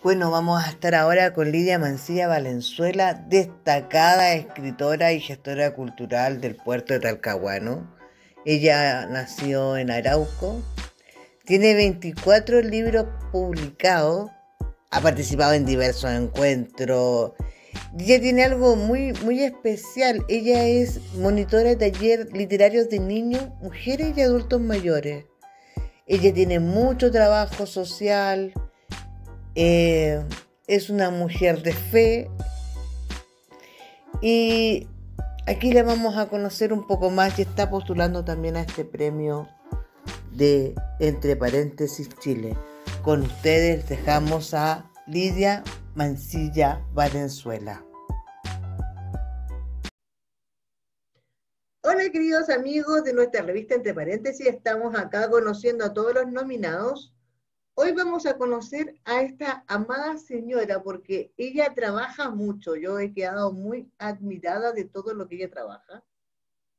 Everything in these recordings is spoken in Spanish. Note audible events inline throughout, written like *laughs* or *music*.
Bueno, vamos a estar ahora con Lidia Mancilla Valenzuela, destacada escritora y gestora cultural del puerto de Talcahuano. Ella nació en Arauco, tiene 24 libros publicados, ha participado en diversos encuentros. Ella tiene algo muy, muy especial. Ella es monitora de talleres literarios de niños, mujeres y adultos mayores. Ella tiene mucho trabajo social, eh, es una mujer de fe y aquí le vamos a conocer un poco más y está postulando también a este premio de Entre paréntesis Chile. Con ustedes dejamos a Lidia Mancilla Valenzuela. Hola queridos amigos de nuestra revista Entre paréntesis, estamos acá conociendo a todos los nominados Hoy vamos a conocer a esta amada señora porque ella trabaja mucho. Yo he quedado muy admirada de todo lo que ella trabaja.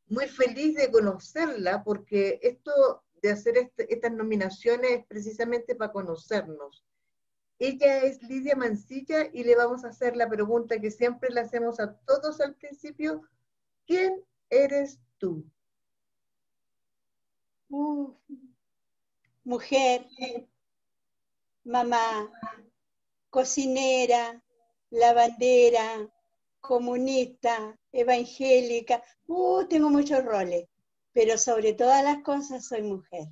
Muy feliz de conocerla porque esto de hacer este, estas nominaciones es precisamente para conocernos. Ella es Lidia Mancilla y le vamos a hacer la pregunta que siempre le hacemos a todos al principio. ¿Quién eres tú? mujer, mamá, cocinera, lavandera, comunista, evangélica. Uh, tengo muchos roles, pero sobre todas las cosas soy mujer.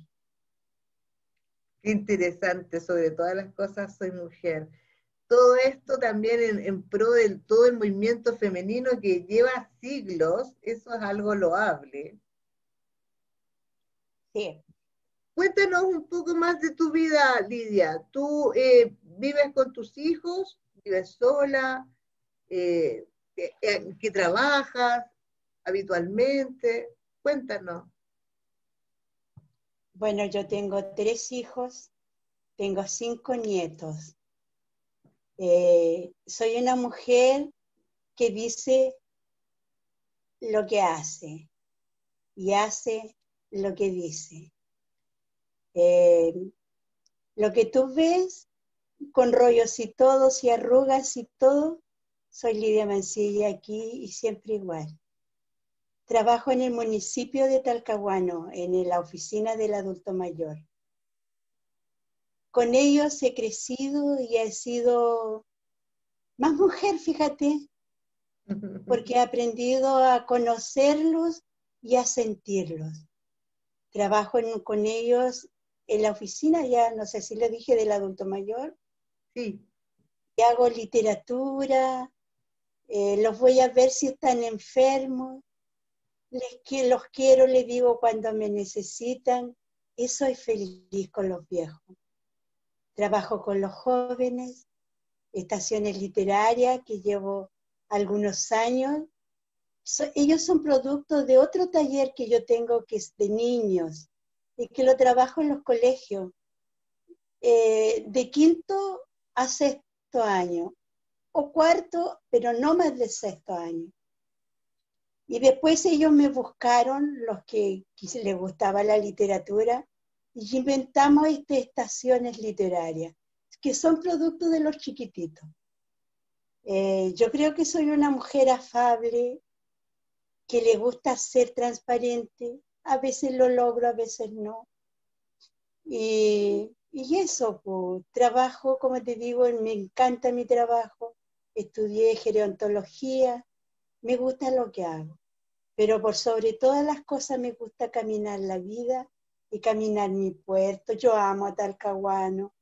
Qué interesante, sobre todas las cosas soy mujer. Todo esto también en, en pro del todo el movimiento femenino que lleva siglos, eso es algo loable. Sí. Cuéntanos un poco más de tu vida, Lidia. ¿Tú eh, vives con tus hijos? ¿Vives sola? Eh, ¿En qué trabajas habitualmente? Cuéntanos. Bueno, yo tengo tres hijos, tengo cinco nietos. Eh, soy una mujer que dice lo que hace y hace lo que dice. Eh, lo que tú ves con rollos y todos y arrugas y todo, soy Lidia Mancilla aquí y siempre igual. Trabajo en el municipio de Talcahuano, en la oficina del adulto mayor. Con ellos he crecido y he sido más mujer, fíjate, porque he aprendido a conocerlos y a sentirlos. Trabajo con ellos en la oficina, ya no sé si le dije del adulto mayor. Sí. Y hago literatura, eh, los voy a ver si están enfermos, les, que, los quiero, les digo cuando me necesitan, y soy feliz con los viejos. Trabajo con los jóvenes, estaciones literarias que llevo algunos años. ellos son producto de otro taller que yo tengo que es de niños, y que lo trabajo en los colegios, eh, de quinto a sexto año, o cuarto, pero no más de sexto año. Y después ellos me buscaron, los que, les gustaba la literatura, y inventamos estas estaciones literarias, que son producto de los chiquititos. Eh, yo creo que soy una mujer afable, que le gusta ser transparente, a veces lo logro, a veces no. Y, eso, pues, trabajo, como te digo, me encanta mi trabajo, estudié gerontología, me gusta lo que hago, pero por sobre todas las cosas me gusta caminar la vida y caminar mi puerto. Yo amo a Talcahuano.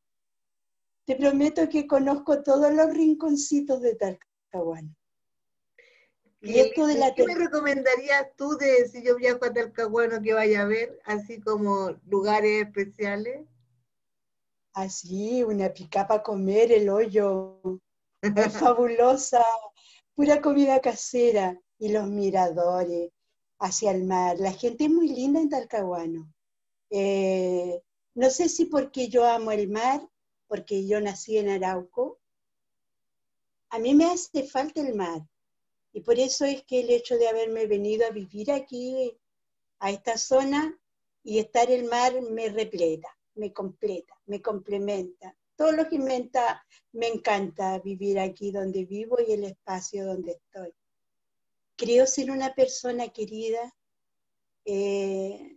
Te prometo que conozco todos los rinconcitos de Talcahuano. ¿Qué me recomendarías tú de si yo viajo a Talcahuano que vaya a ver, así como lugares especiales? Así, una pica para comer, el hoyo, es *laughs* fabulosa, pura comida casera y los miradores hacia el mar. La gente es muy linda en Talcahuano. Eh, no sé si porque yo amo el mar, porque yo nací en Arauco. A mí me hace falta el mar y por eso es que el hecho de haberme venido a vivir aquí, a esta zona, y estar el mar me repleta, me completa, me complementa. todo lo que me, me encanta vivir aquí donde vivo y el espacio donde estoy. Creo ser una persona querida. Eh,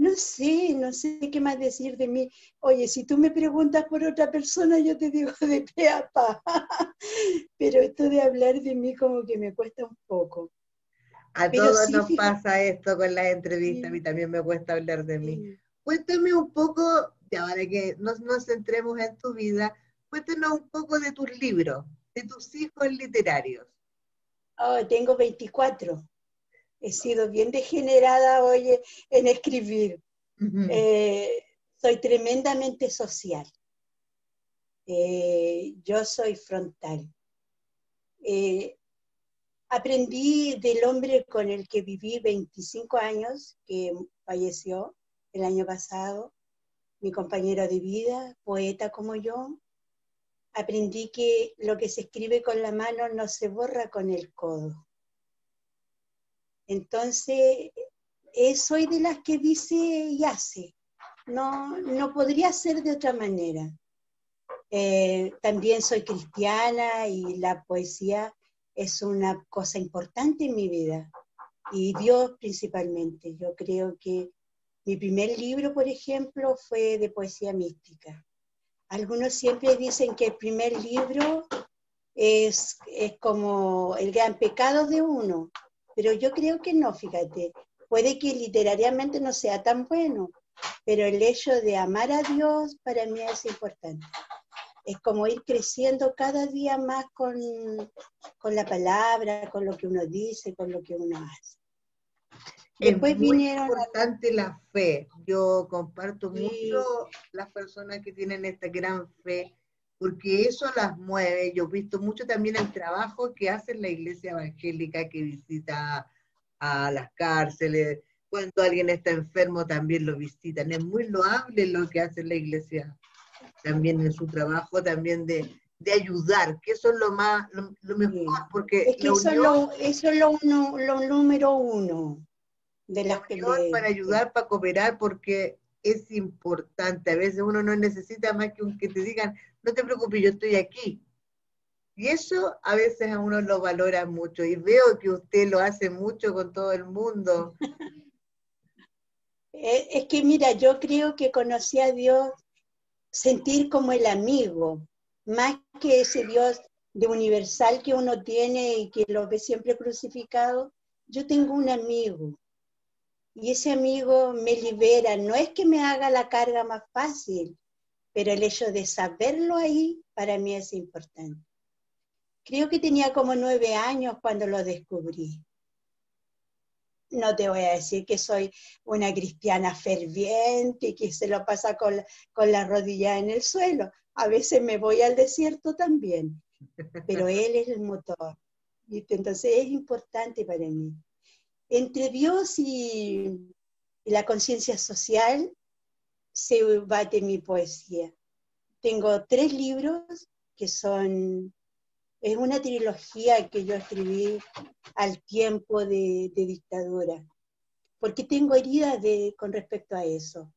no sé, no sé qué más decir de mí. Oye, si tú me preguntas por otra persona, yo te digo de pe a pa. *laughs* Pero esto de hablar de mí como que me cuesta un poco. A todos nos pasa esto con las entrevistas, a mí también me cuesta hablar de mí. Cuéntame un poco, ya ahora que nos, nos centremos en tu vida, cuéntanos un poco de tus libros, de tus hijos literarios. Oh, tengo 24. He sido bien degenerada hoy en escribir. Eh, soy tremendamente social. Eh, yo soy frontal. Eh, aprendí del hombre con el que viví 25 años, que falleció el año pasado, mi compañero de vida, poeta como yo. Aprendí que lo que se escribe con la mano no se borra con el codo. Entonces, eh, soy de las que dice y hace. No, no podría ser de otra manera. Eh, también soy cristiana y la poesía es una cosa importante en mi vida. Y Dios principalmente. Yo creo que mi primer libro, por ejemplo, fue de poesía mística. Algunos siempre dicen que el primer libro es, es como el gran pecado de uno, pero yo creo que no, fíjate. Puede que literariamente no sea tan bueno, pero el hecho de amar a Dios para mí es importante. Es como ir creciendo cada día más con, con la palabra, con lo que uno dice, con lo que uno hace. Después es muy importante la fe. Yo comparto mucho las personas que tienen esta gran fe, porque eso las mueve. Yo he visto mucho también el trabajo que hace la iglesia evangélica que visita a las cárceles. Cuando alguien está enfermo también lo visitan. Es muy loable lo que hace la iglesia también en su trabajo, también de, ayudar, que eso es lo más, lo, mejor, porque... Es que eso, lo, eso es lo, lo número uno de las que para ayudar, para cooperar, porque es importante. A veces uno no necesita más que, que te digan, no te preocupes, yo estoy aquí. Y eso a veces a uno lo valora mucho. Y veo que usted lo hace mucho con todo el mundo. *laughs* Eh, es que mira, yo creo que conocí a Dios sentir como el amigo, más que ese Dios de universal que uno tiene y que lo ve siempre crucificado. Yo tengo un amigo y ese amigo me libera. No es que me haga la carga más fácil, pero el hecho de saberlo ahí para mí es importante. Creo que tenía como nueve años cuando lo descubrí. No te voy a decir que soy una cristiana ferviente y que se lo pasa con, con la rodilla en el suelo. A veces me voy al desierto también, pero él es el motor. Entonces es importante para mí entre Dios y, la conciencia social se bate mi poesía. Tengo tres libros que son, es una trilogía que yo escribí al tiempo de, dictadura, porque tengo heridas de, con respecto a eso.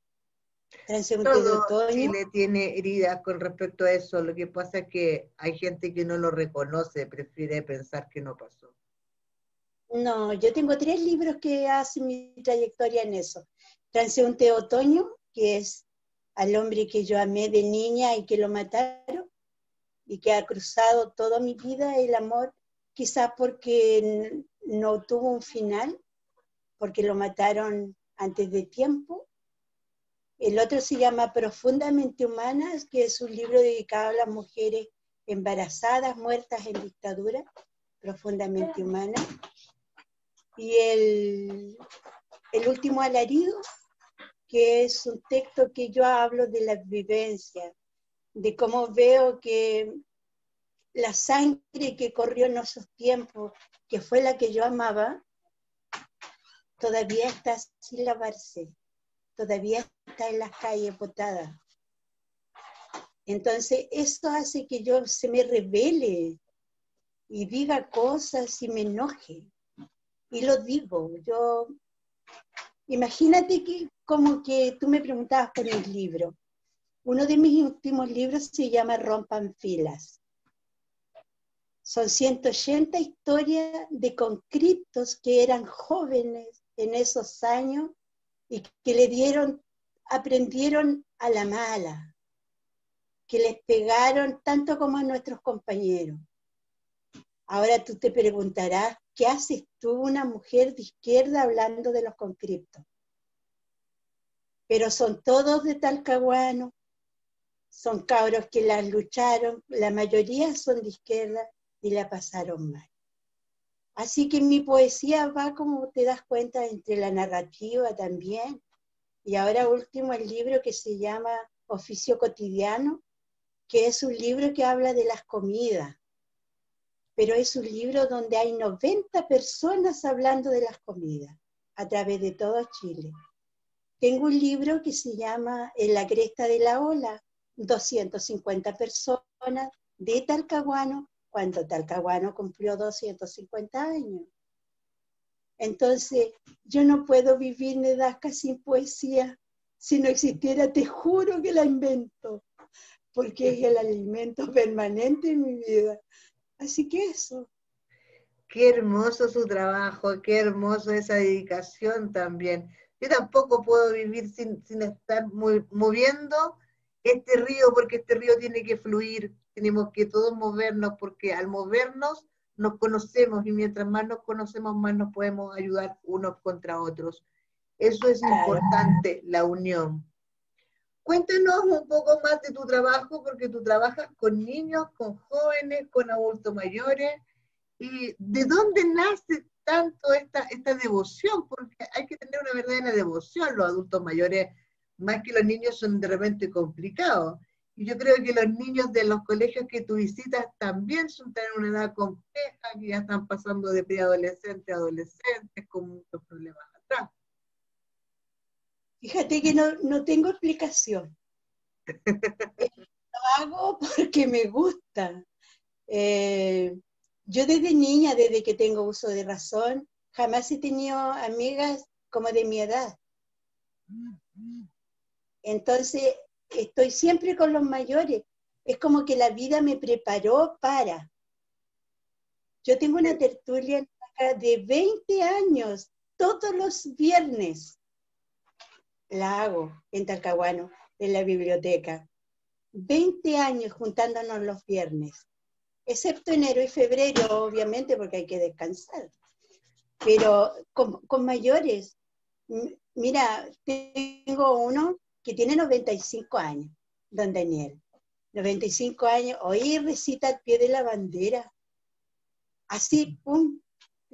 Todo Chile tiene heridas con respecto a eso, lo que pasa es que hay gente que no lo reconoce, prefiere pensar que no pasó. No, yo tengo tres libros que hacen mi trayectoria en eso. Transeúnte Otoño, que es al hombre que yo amé de niña y que lo mataron, y que ha cruzado toda mi vida el amor, quizás porque no tuvo un final, porque lo mataron antes de tiempo. El otro se llama Profundamente Humanas, que es un libro dedicado a las mujeres embarazadas, muertas en dictadura, profundamente humanas y el, el último alarido, que es un texto que yo hablo de la vivencia, de cómo veo que la sangre que corrió en esos tiempos, que fue la que yo amaba, todavía está sin lavarse, todavía está en las calles botadas. Entonces, esto hace que yo se me revele y diga cosas y me enoje y lo digo. Yo, imagínate que como que tú me preguntabas por el libro. Uno de mis últimos libros se llama Rompan Filas. Son 180 historias de conscriptos que eran jóvenes en esos años y que le dieron, aprendieron a la mala, que les pegaron tanto como a nuestros compañeros. Ahora tú te preguntarás, ¿qué haces tú, una mujer de izquierda, hablando de los conscriptos? Pero son todos de Talcahuano, son cabros que las lucharon, la mayoría son de izquierda y la pasaron mal. Así que mi poesía va, como te das cuenta, entre la narrativa también. Y ahora último el libro que se llama Oficio Cotidiano, que es un libro que habla de las comidas, pero es un libro donde hay 90 personas hablando de las comidas a través de todo Chile. Tengo un libro que se llama En la cresta de la ola, 250 personas de Talcahuano cuando Talcahuano cumplió 250 años. Entonces, yo no puedo vivir Nedasca sin poesía. Si no existiera, te juro que la invento, porque es el alimento permanente en mi vida. Así que eso. Qué hermoso su trabajo, qué hermoso esa dedicación también. Yo tampoco puedo vivir sin, sin estar muy, moviendo este río, porque este río tiene que fluir, tenemos que todos movernos porque al movernos nos conocemos y mientras más nos conocemos, más nos podemos ayudar unos contra otros. Eso es importante, la unión. Cuéntanos un poco más de tu trabajo, porque tú trabajas con niños, con jóvenes, con adultos mayores. ¿Y de dónde nace tanto esta, esta devoción? Porque hay que tener una verdadera devoción. Los adultos mayores, más que los niños, son de repente complicados. Y yo creo que los niños de los colegios que tú visitas también son en una edad compleja, que ya están pasando de preadolescente a adolescentes con muchos problemas atrás. Fíjate que no, tengo explicación. *laughs* Lo hago porque me gusta. Eh, yo desde niña, desde que tengo uso de razón, jamás he tenido amigas como de mi edad. Entonces, estoy siempre con los mayores. Es como que la vida me preparó para. Yo tengo una tertulia de 20 años, todos los viernes. La hago en Talcahuano, en la biblioteca. 20 años juntándonos los viernes, excepto enero y febrero, obviamente, porque hay que descansar. Pero con, mayores, mira, tengo uno que tiene 95 años, don Daniel. 95 años, hoy recita al pie de la bandera. Así, pum,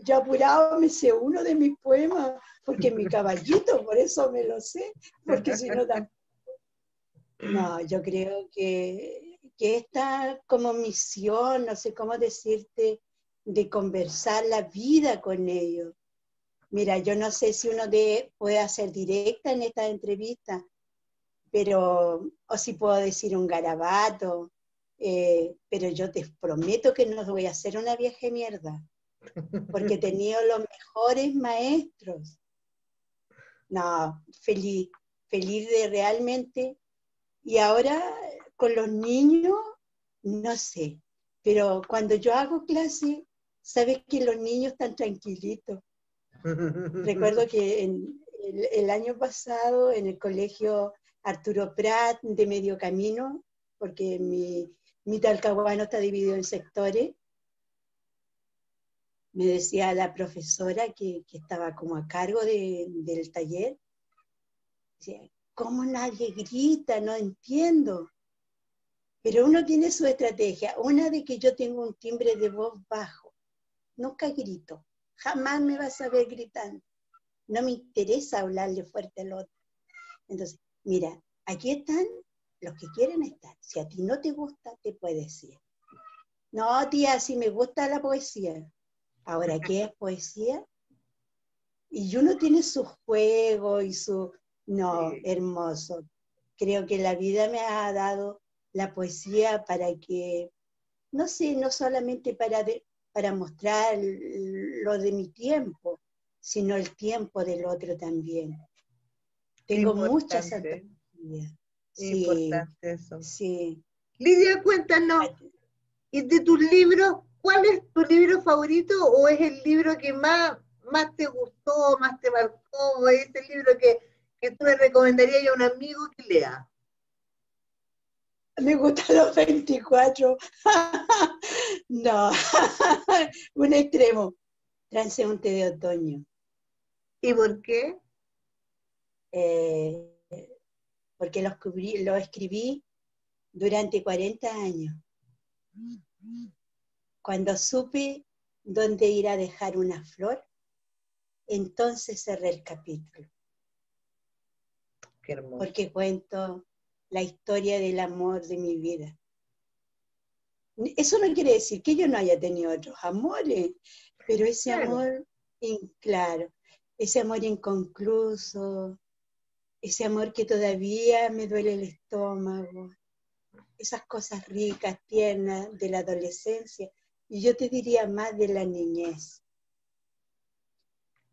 yo apurado me sé uno de mis poemas, porque mi caballito, por eso me lo sé, porque si no No, yo creo que, que esta como misión, no sé cómo decirte, de conversar la vida con ellos. Mira, yo no sé si uno de, puede hacer directa en esta entrevista, pero, o si puedo decir un garabato, eh, pero yo te prometo que no voy a hacer una vieja mierda, porque *laughs* he tenido los mejores maestros. No, feliz, feliz de realmente. Y ahora con los niños, no sé, pero cuando yo hago clase, sabes que los niños están tranquilitos. Recuerdo que el, año pasado en el colegio Arturo Prat de Medio Camino, porque mi, mi talcahuano está dividido en sectores. Me decía la profesora que, estaba como a cargo del taller, decía, ¿cómo nadie grita? No entiendo. Pero uno tiene su estrategia. Una de que yo tengo un timbre de voz bajo. Nunca grito. Jamás me vas a ver gritando. No me interesa hablarle fuerte al otro. Entonces, mira, aquí están los que quieren estar. Si a ti no te gusta, te puedes ir. No, tía, si me gusta la poesía. Ahora, ¿qué es poesía? Y uno tiene su juego y su... No, hermoso. Creo que la vida me ha dado la poesía para que, no sé, no solamente para, para mostrar lo de mi tiempo, sino el tiempo del otro también. Tengo muchas importante eso. Sí. Lidia, cuéntanos, ¿y de tus libros, cuál es tu libro favorito o es el libro que más, más te gustó, más te marcó, o es el libro que, que tú le recomendarías a un amigo que lea? Me gustan los 24. *laughs* no, *laughs* un extremo. Transeúnte de otoño. ¿Y por qué? Eh, porque lo, lo escribí durante 40 años. Cuando supe dónde ir a dejar una flor, entonces cerré el capítulo. Qué hermoso. Porque cuento la historia del amor de mi vida. Eso no quiere decir que yo no haya tenido otros amores, pero ese amor, claro, ese amor inconcluso, ese amor que todavía me duele el estómago, esas cosas ricas, tiernas de la adolescencia, y yo te diría más de la niñez.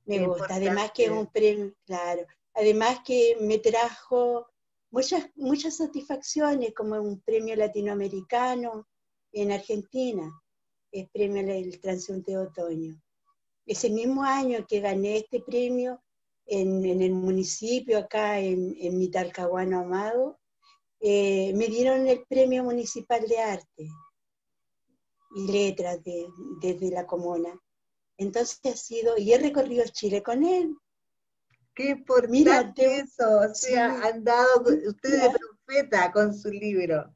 Me gusta, además que es un premio, claro, además que me trajo muchas, muchas satisfacciones, como un premio latinoamericano en Argentina, el premio del transeúnte de otoño. Ese mismo año que gané este premio en, el municipio, acá en, en mi Talcahuano amado, eh, me dieron el premio municipal de arte y letras desde la comuna. Entonces ha sido, y he recorrido Chile con él, Qué importante eso, o sea, han dado usted de profeta con su libro.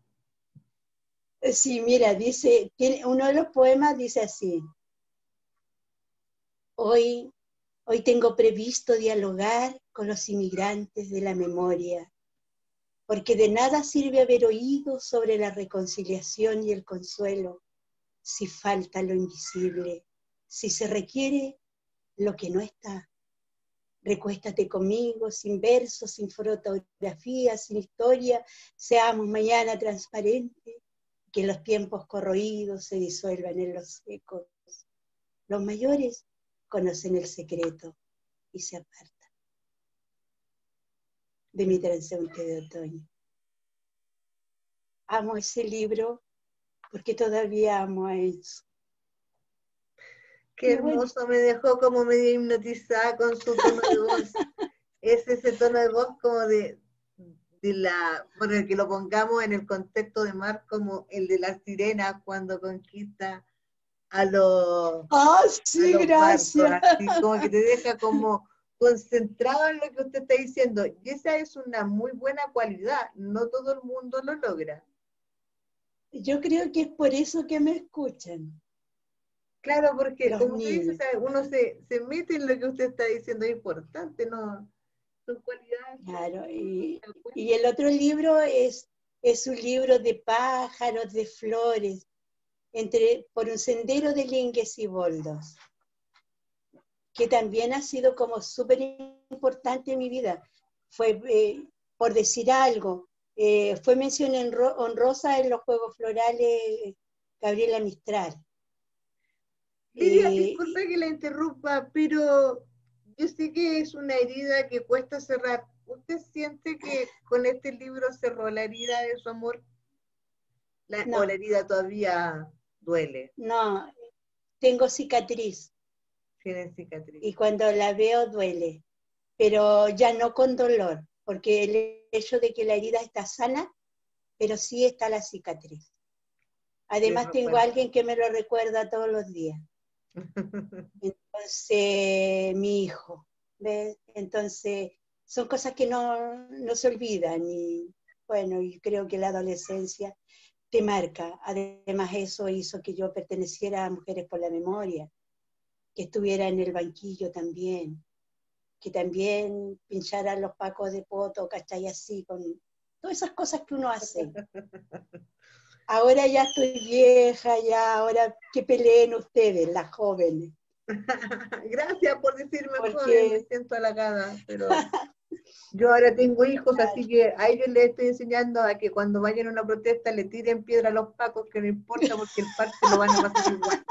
Sí, mira, dice, tiene, uno de los poemas dice así, hoy, hoy tengo previsto dialogar con los inmigrantes de la memoria, porque de nada sirve haber oído sobre la reconciliación y el consuelo si falta lo invisible, si se requiere lo que no está. Recuéstate conmigo, sin versos, sin fotografías, sin historia, seamos mañana transparentes, que los tiempos corroídos se disuelvan en los secos. Los mayores conocen el secreto y se apartan de mi transeúnte de otoño. Amo ese libro porque todavía amo a eso. Qué hermoso, me dejó como medio hipnotizada con su tono de voz. *laughs* es ese tono de voz como de, de la, bueno, que lo pongamos en el contexto de mar como el de la sirena cuando conquista a los... Ah, sí, gracias. así como que te deja como concentrado en lo que usted está diciendo. Y esa es una muy buena cualidad, no todo el mundo lo logra. Yo creo que es por eso que me escuchan. Claro, porque como usted dice, uno se, se, mete en lo que usted está diciendo, es importante, ¿no? Son cualidades. Claro, y, y, el otro libro es, es un libro de pájaros, de flores, entre, por un sendero de lingues y boldos, que también ha sido como súper importante en mi vida. Fue, eh, por decir algo, eh, fue mención honrosa en los Juegos Florales Gabriela Mistral Lidia, eh, disculpe que la interrumpa, pero yo sé que es una herida que cuesta cerrar. ¿Usted siente que con este libro cerró la herida de su amor? La, ¿O la herida todavía duele? No, tengo cicatriz. Tiene cicatriz. Y cuando la veo duele, pero ya no con dolor, porque hecho de que la herida está sana, pero sí está la cicatriz. Además tengo a alguien que me lo recuerda todos los días. *laughs* Entonces, mi hijo, ¿ves? Entonces, son cosas que no, no se olvidan y bueno, y creo que la adolescencia te marca. Además, eso hizo que yo perteneciera a Mujeres por la Memoria, que estuviera en el banquillo también, que también pinchara los pacos de poto, ¿cachai? Así, con todas esas cosas que uno hace. *laughs* ahora ya estoy vieja, ya, ahora que peleen ustedes, las jóvenes. *laughs* Gracias por decirme Porque... me siento halagada, pero *laughs* yo ahora tengo hijos, así que a ellos les estoy enseñando a que cuando vayan a una protesta le tiren piedra a los pacos, que no importa porque el parque lo van a pasar igual.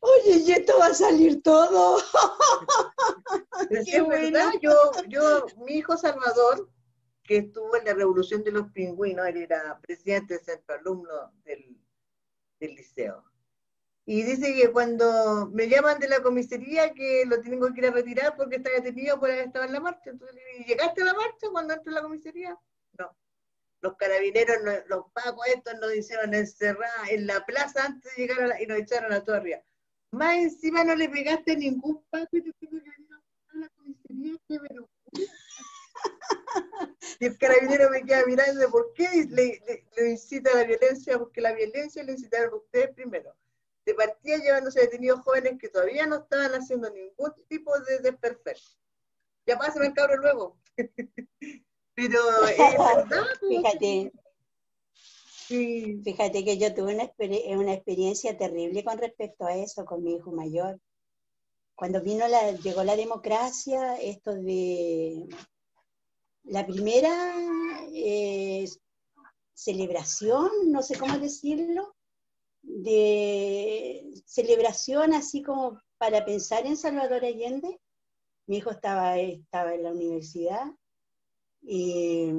Oye, y esto va a salir todo. *laughs* Qué es verdad, yo, yo, mi hijo Salvador, que estuvo en la revolución de los pingüinos, él era presidente del centro alumno del, del liceo. Y dice que cuando me llaman de la comisaría que lo tengo que ir a retirar porque está detenido por haber estado en la marcha. Entonces, ¿llegaste a la marcha cuando entró a la comisaría? No. Los carabineros, los pacos estos nos hicieron encerrar en la plaza antes de llegar a la, y nos echaron a todos arriba. Más encima no le pegaste ningún paco y te tengo que venir a la comisaría, qué vergüenza. Y el carabinero me queda mirando, ¿por qué le, incita la violencia? Porque la violencia le incitaron ustedes primero. De partida llevándose detenidos jóvenes que todavía no estaban haciendo ningún tipo de desperfecto. Ya pasa el cabro luego. Pero es *laughs* verdad. Fíjate. Fíjate que yo tuve una, una experiencia terrible con respecto a eso con mi hijo mayor. Cuando vino la, llegó la democracia, esto de la primera eh, celebración, no sé cómo decirlo, de celebración así como para pensar en Salvador Allende. Mi hijo estaba, estaba en la universidad y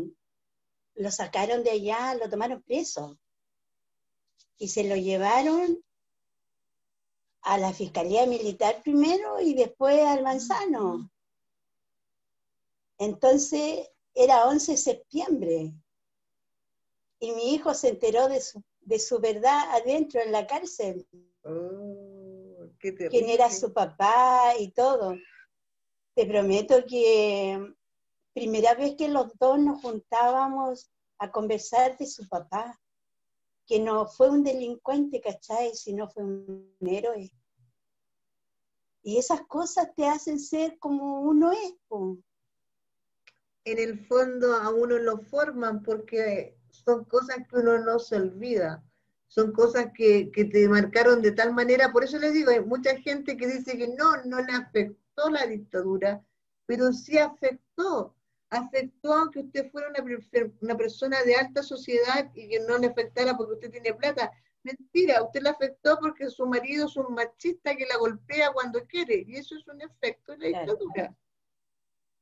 lo sacaron de allá, lo tomaron preso y se lo llevaron a la Fiscalía Militar primero y después al Manzano. Entonces era 11 de septiembre y mi hijo se enteró de su, de su verdad adentro en la cárcel. Oh, quién era su papá y todo. Te prometo que primera vez que los dos nos juntábamos a conversar de su papá, que no fue un delincuente, ¿cachai? Sino fue un héroe. Y esas cosas te hacen ser como uno es en el fondo a uno lo forman porque son cosas que uno no se olvida, son cosas que, te marcaron de tal manera, por eso les digo, hay mucha gente que dice que no, no le afectó la dictadura, pero sí afectó, afectó que usted fuera una, una persona de alta sociedad y que no le afectara porque usted tiene plata. Mentira, usted le afectó porque su marido es un machista que la golpea cuando quiere, y eso es un efecto de la dictadura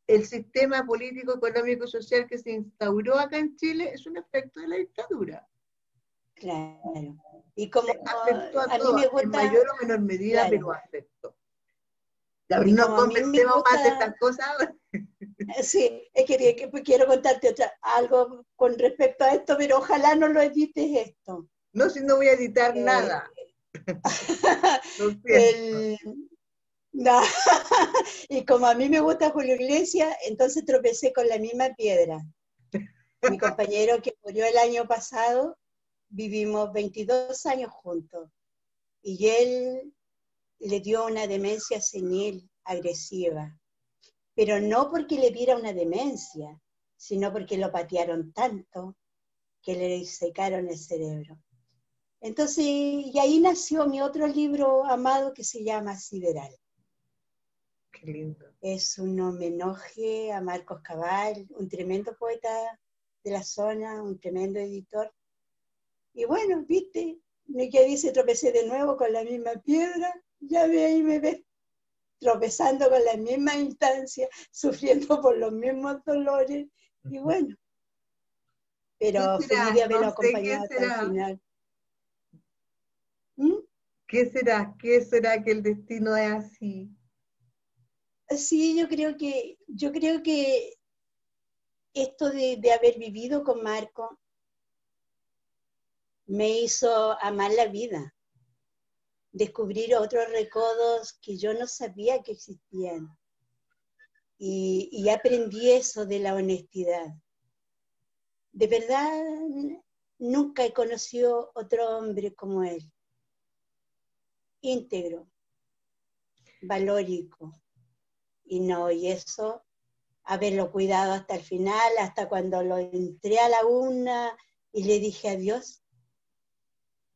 el sistema político, económico y social que se instauró acá en Chile es un efecto de la dictadura. Claro. Y como afectó a, todos, en mayor o menor medida, pero afectó. no convencemos más de estas cosas. *laughs* Sí, es que, pues, quiero contarte otra, algo con respecto a esto, pero ojalá no lo edites esto. No, si no voy a editar eh, nada. *laughs* el, no. *laughs* y como a mí me gusta Julio Iglesias, entonces tropecé con la misma piedra. Mi compañero que murió el año pasado, vivimos 22 años juntos. Y él le dio una demencia senil agresiva. Pero no porque le diera una demencia, sino porque lo patearon tanto que le secaron el cerebro. Entonces, y ahí nació mi otro libro amado que se llama Sideral. Es un homenaje a Marcos Cabal, un tremendo poeta de la zona, un tremendo editor. Y bueno, viste, me quedé dice tropecé de nuevo con la misma piedra, ya ve ahí me ves tropezando con la misma instancia, sufriendo por los mismos dolores, y bueno. Pero feliz de haberlo acompañado hasta el final. ¿Mm? ¿Qué será? ¿Qué será que el destino es así? Sí, yo creo que, yo creo que esto de, haber vivido con Marco me hizo amar la vida, descubrir otros recodos que yo no sabía que existían. Y, aprendí eso de la honestidad. De verdad, nunca he conocido otro hombre como él. Íntegro, valórico, y no, y eso, haberlo cuidado hasta el final, hasta cuando lo entré a la una y le dije adiós,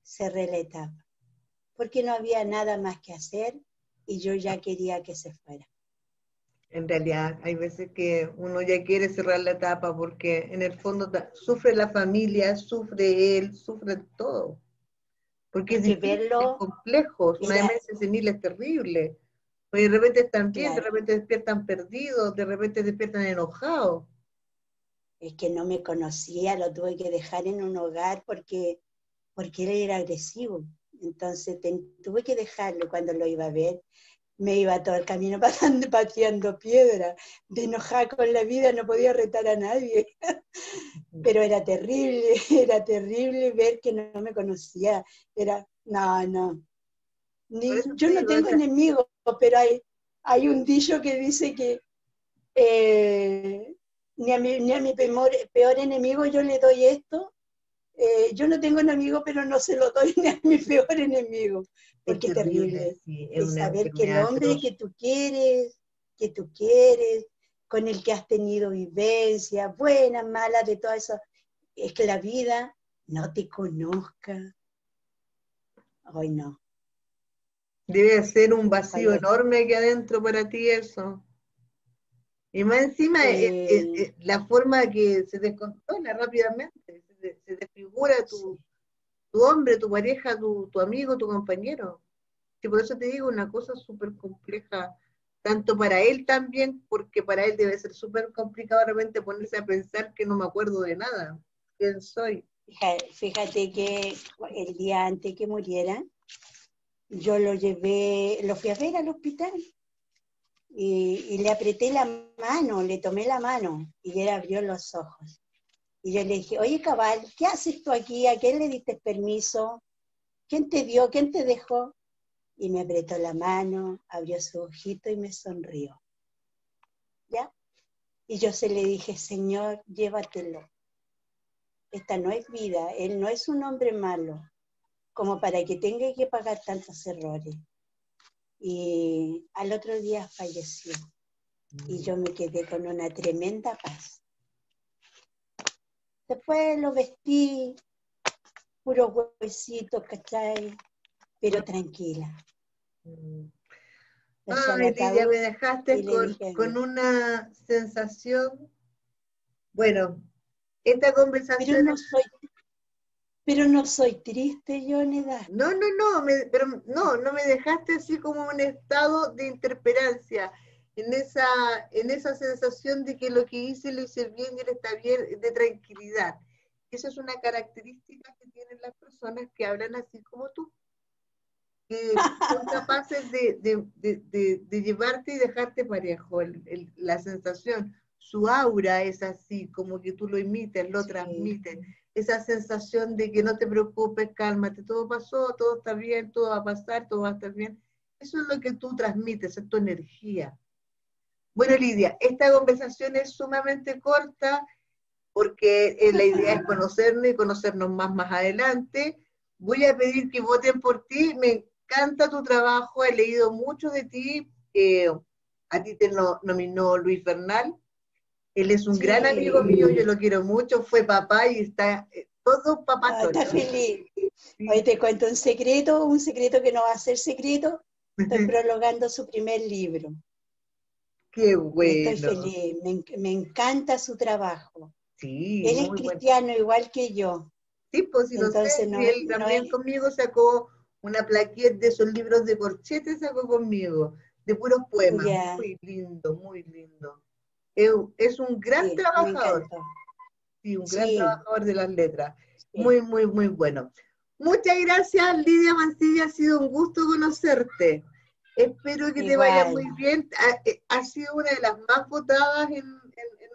cerré la etapa, porque no había nada más que hacer y yo ya quería que se fuera. En realidad, hay veces que uno ya quiere cerrar la etapa porque en el fondo sufre la familia, sufre él, sufre todo. Porque es, difícil, es complejo, una demencia senil es terrible. Pues de repente están bien, de repente despiertan perdidos, de repente despiertan enojados. es que no me conocía, lo tuve que dejar en un hogar porque, porque él era agresivo. Entonces tuve que dejarlo cuando lo iba a ver. Me iba todo el camino *laughs* pasando, pateando piedra, de enojada con la vida, no podía retar a nadie. Pero era terrible, *laughs* era terrible ver que no me conocía. Era, no, no. yo no tengo enemigos, pero hay, hay un dicho que dice que eh, ni a mi, ni a mi peor, enemigo yo le doy esto. Eh, yo no tengo enemigo, pero no se lo doy *laughs* ni a mi peor enemigo. Porque es terrible. es saber que el hombre que tú quieres, que tú quieres, con el que has tenido vivencia, buena, mala, de todo eso, es que la vida no te conozca. Hoy no. Debe ser un vacío enorme aquí adentro para ti eso. Y más encima, eh, eh, la forma que se descontrola rápidamente, se, desfigura tu, tu, hombre, tu pareja, tu, tu, amigo, tu compañero. Y por eso te digo una cosa súper compleja, tanto para él también, porque para él debe ser súper complicado realmente ponerse a pensar que no me acuerdo de nada, quién soy. Fíjate que el día antes que muriera, yo lo llevé, lo fui a ver al hospital y, le apreté la mano, le tomé la mano y él abrió los ojos. Y yo le dije, oye cabal, ¿qué haces tú aquí? ¿A quién le diste permiso? ¿Quién te dio? ¿Quién te dejó? Y me apretó la mano, abrió su ojito y me sonrió. ¿Ya? Y yo se le dije, Señor, llévatelo. Esta no es vida, Él no es un hombre malo, como para que tenga que pagar tantos errores y al otro día falleció. Y yo me quedé con una tremenda paz. Después lo vestí, puro huesito, ¿cachai? Pero tranquila. Ah, Lidia, me dejaste con, con, una sensación. Bueno, esta conversación. Pero no soy, pero no soy triste yo, Neda. No, no, no, pero no, no me dejaste así como un estado de interperancia, en esa, en esa sensación de que lo que hice lo hice bien y él está bien, de tranquilidad. Esa es una característica que tienen las personas que hablan así como tú, que *laughs* son capaces de, llevarte y dejarte parejo, la sensación. Su aura es así, como que tú lo imites, lo transmites esa sensación de que no te preocupes, cálmate, todo pasó, todo está bien, todo va a pasar, todo va a estar bien. Eso es lo que tú transmites, es tu energía. Bueno, Lidia, esta conversación es sumamente corta porque eh, la idea es conocernos y conocernos más más adelante. Voy a pedir que voten por ti. Me encanta tu trabajo, he leído mucho de ti. Eh, a ti te nominó Luis Fernal él es un gran amigo mío, yo lo quiero mucho, fue papá y está eh, todo papá. Ah, está feliz. Hoy te cuento un secreto, un secreto que no va a ser secreto. Estoy prologando su primer libro. Qué bueno. Estoy feliz, me, encanta su trabajo. Sí, él es cristiano igual que yo. Sí, pues si Entonces, no, él también conmigo sacó una plaqueta de esos libros de corchete, sacó conmigo, de puros poemas. Muy lindo, muy lindo es un gran trabajador. Sí, un gran trabajador de las letras. Muy, muy, muy bueno. Muchas gracias, Lidia Mancilla. Ha sido un gusto conocerte. Espero que te vaya muy bien. Eh, ha, sido una de las más votadas en,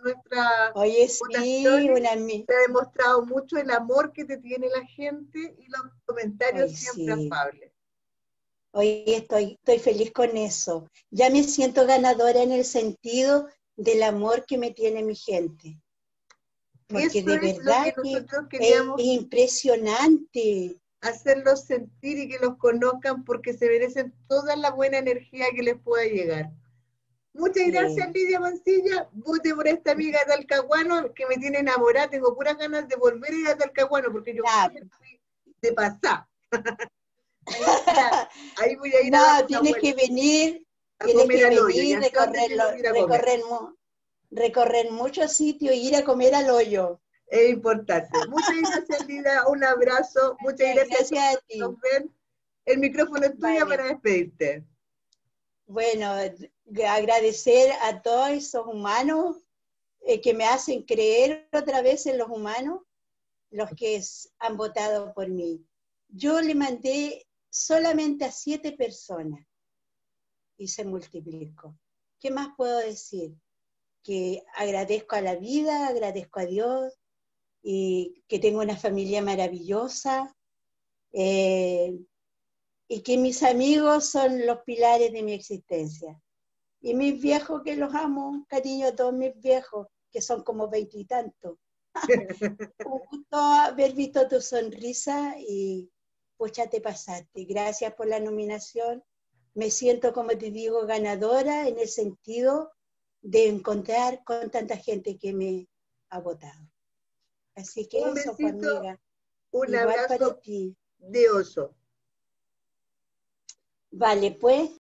nuestra Oye, sí, una... Te ha demostrado mucho el amor que te tiene la gente y los comentarios siempre afables. Hoy estoy, estoy feliz con eso. Ya me siento ganadora en el sentido del amor que me tiene mi gente. Porque de verdad que, es impresionante. Hacerlos sentir y que los conozcan porque se merecen toda la buena energía que les pueda llegar. Muchas gracias, Lidia Mancilla. Vote por esta amiga de Talcahuano que me tiene enamorada. Tengo puras ganas de volver a ir a Talcahuano porque yo fui de pasar. *laughs* ahí voy a ir no, tienes que venir Tienes que venir, recorrer, recorrer, muchos sitios y ir a comer al hoyo. Es importante. Muchas gracias, Lida. Un abrazo. Muchas gracias, a ti. El micrófono es tuyo para despedirte. Bueno, agradecer a todos esos humanos eh, que me hacen creer otra vez en los humanos, los que han votado por mí. Yo le mandé solamente a siete personas y se multiplicó. ¿Qué más puedo decir? Que agradezco a la vida, agradezco a Dios y que tengo una familia maravillosa eh, y que mis amigos son los pilares de mi existencia. Y mis viejos que los amo, cariño a todos mis viejos, que son como veintitantos. *laughs* Un gusto haber visto tu sonrisa y ya te pasaste. Gracias por la nominación. Me siento, como te digo, ganadora en el sentido de encontrar con tanta gente que me ha votado. Así que eso, pues, amiga. Un abrazo de oso. Vale, pues